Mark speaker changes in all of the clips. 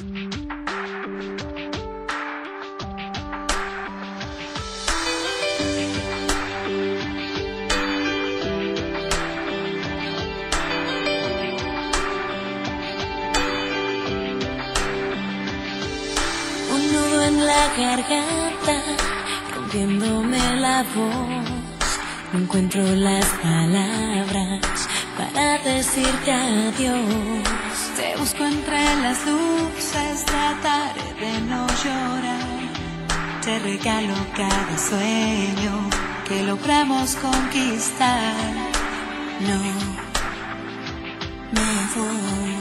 Speaker 1: Un nudo en la garganta, rompiéndome la voz. No encuentro las palabras para decirte adiós.
Speaker 2: Te busco entre las luces, trataré de no llorar. Te regalo cada sueño que logramos conquistar.
Speaker 1: No me voy.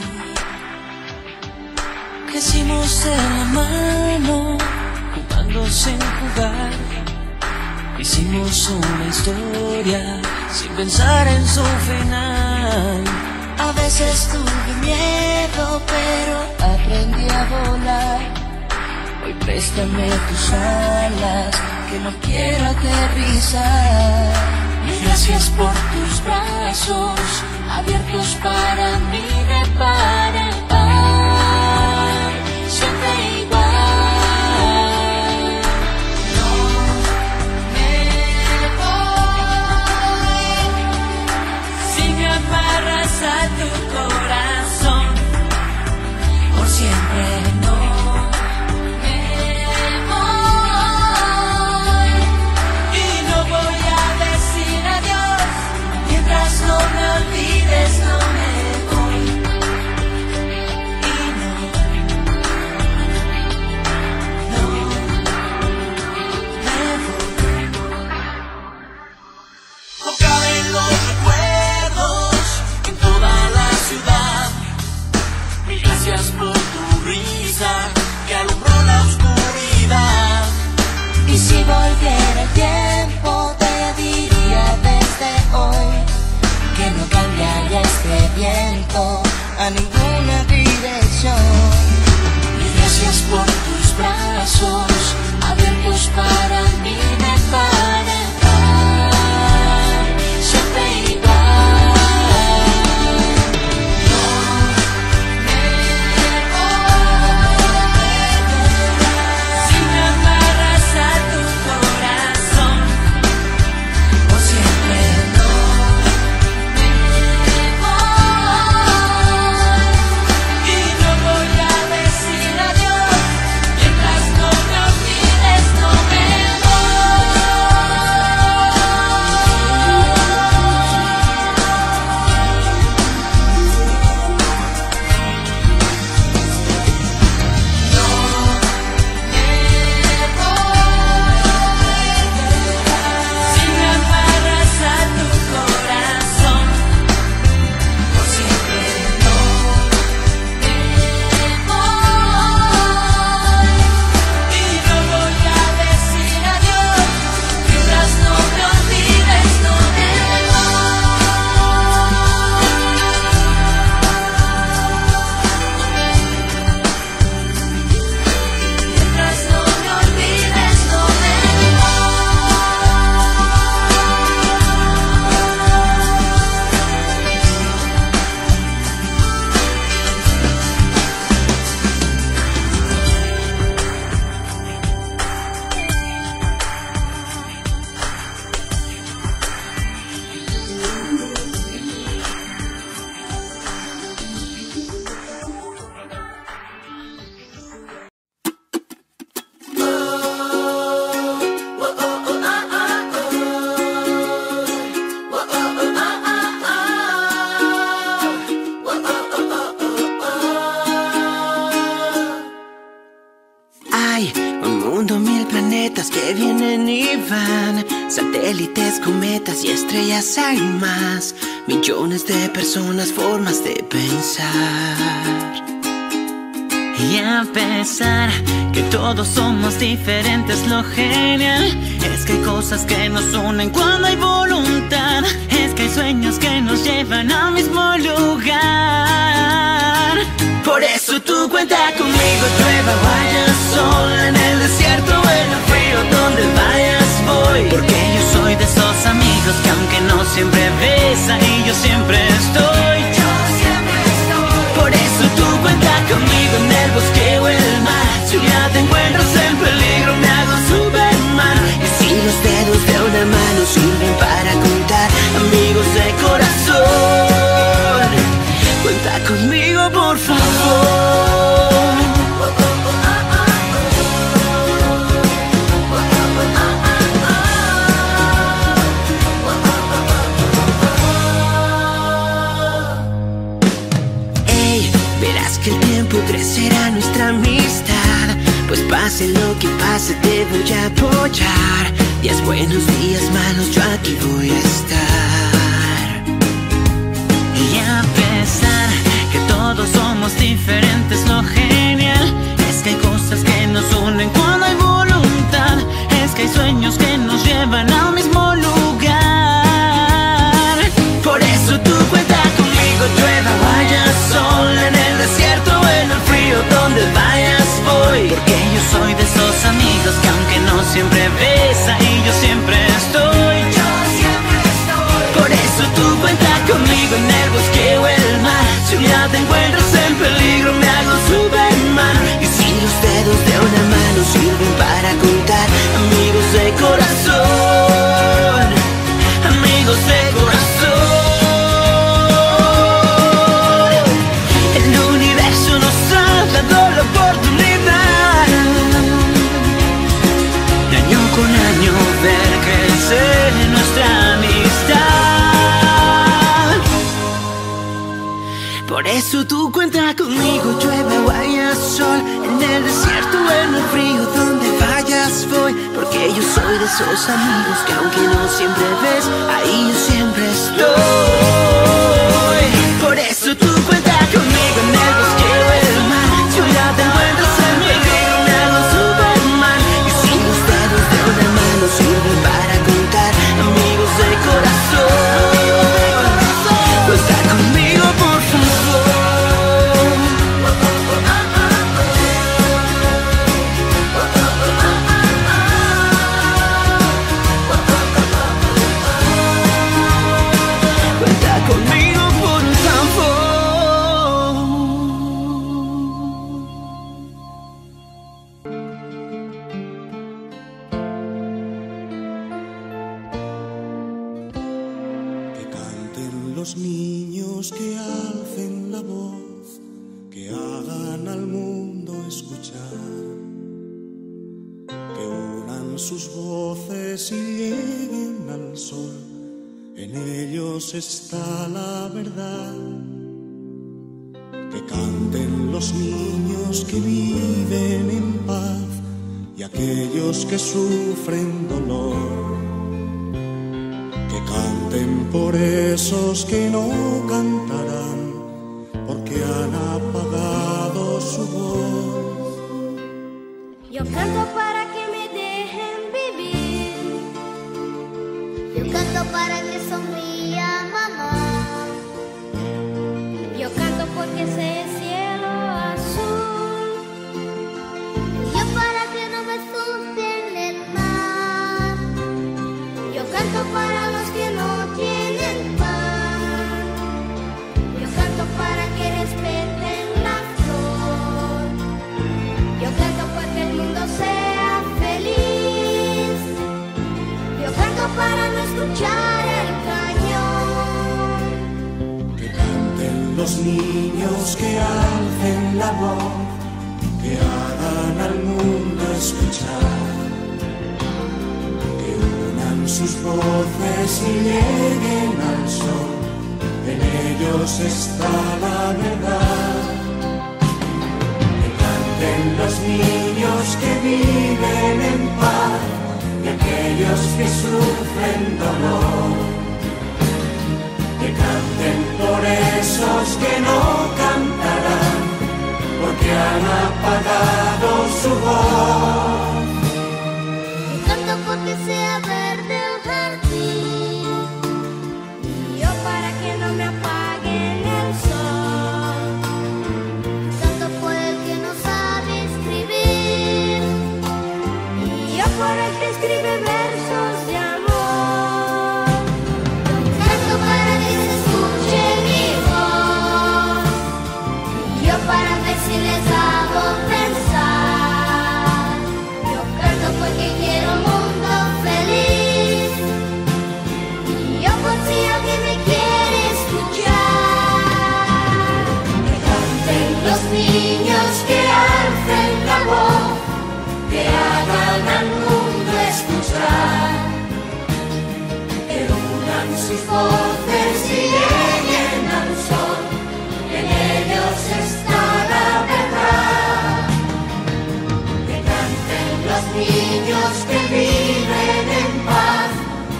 Speaker 1: Crecimos de la mano, jugando sin jugar. Hicimos una historia sin pensar en su final. A veces tuve miedo, pero aprendí a volar. Hoy préstame tus alas, que no quiero aterrizar. Gracias por tus brazos, abiertos para mí
Speaker 3: que alumbró la oscuridad.
Speaker 1: Y si volviera el tiempo, te diría desde hoy que no cambiaría este viento a ninguna dirección. Y gracias por tus brazos abiertos para
Speaker 4: Satélites, cometas y estrellas hay más. Millones de personas, formas de pensar.
Speaker 5: Y a pesar que todos somos diferentes, lo genial es que hay cosas que nos unen cuando hay voluntad. Es que hay sueños que nos llevan al mismo lugar.
Speaker 4: Por eso tú cuenta conmigo, llueva, vaya sol en el desierto, en el frío, donde vayas voy.
Speaker 5: Porque yo siempre siempre ves, ahí yo siempre estoy. Por eso tú cuenta conmigo en el bosque o el mar. Si un día te encuentras en peligro, me hago Superman.
Speaker 4: Y si los dedos de una mano sirven para contar, amigos de corazón, cuenta conmigo, llueve o haya sol, en el desierto o en el frío, donde vayas voy, porque yo soy de esos amigos que aunque no siempre ves, ahí yo En
Speaker 3: ellos está la verdad. Que canten los niños que viven en paz y aquellos que sufren dolor que canten por esos que no cantarán, porque han apagado su voz.
Speaker 6: Yo canto escuchar el cañón.
Speaker 3: Que canten los niños, que alcen la voz, que hagan al mundo escuchar. Que unan sus voces y lleguen al sol, en ellos está la verdad. Que canten los niños que viven en paz y aquellos que sufren apagado
Speaker 6: los niños que viven en paz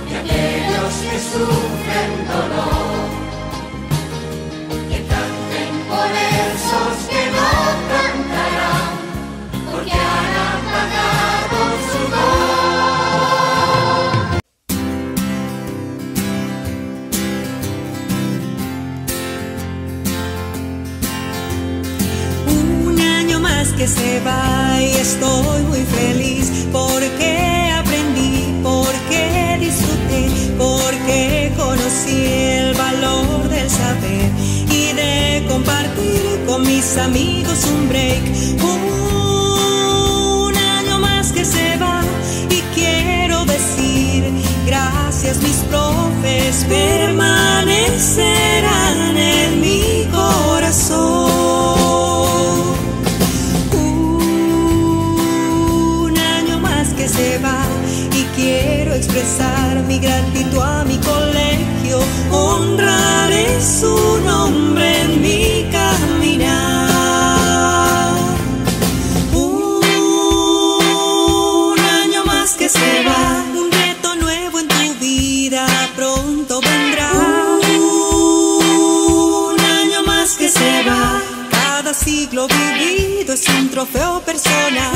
Speaker 6: y aquellos que sufren dolor. Que se
Speaker 2: va y estoy muy feliz. Porque aprendí, porque disfruté, porque conocí el valor del saber y de compartir con mis amigos un break. Un año más que se va y quiero decir gracias mis profes trofeo personal.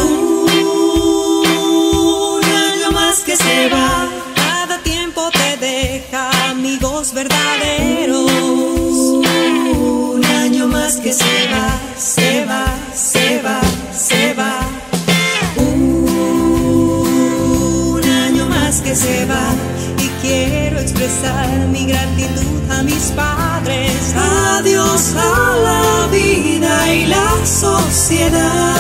Speaker 2: Un año más que se va, cada tiempo te deja amigos verdaderos. Un año más que se va, se va, se va, se va. Un año más que se va y quiero expresar mi gratitud a mis padres. Adiós a la y la sociedad.